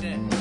dead.